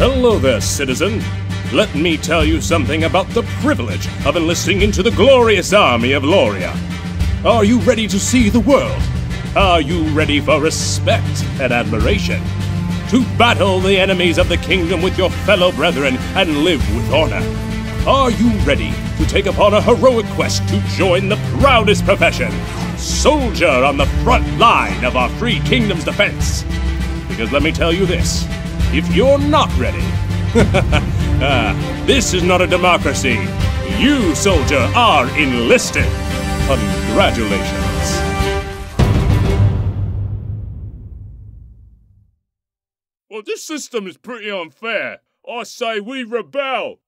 Hello there, citizen. Let me tell you something about the privilege of enlisting into the glorious army of Loria. Are you ready to see the world? Are you ready for respect and admiration? To battle the enemies of the kingdom with your fellow brethren and live with honor? Are you ready to take upon a heroic quest to join the proudest profession, soldier on the front line of our free kingdom's defense? Because let me tell you this if you're not ready, ah, this is not a democracy. You, soldier, are enlisted. Congratulations. Well, this system is pretty unfair. I say we rebel.